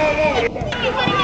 Whoa, whoa.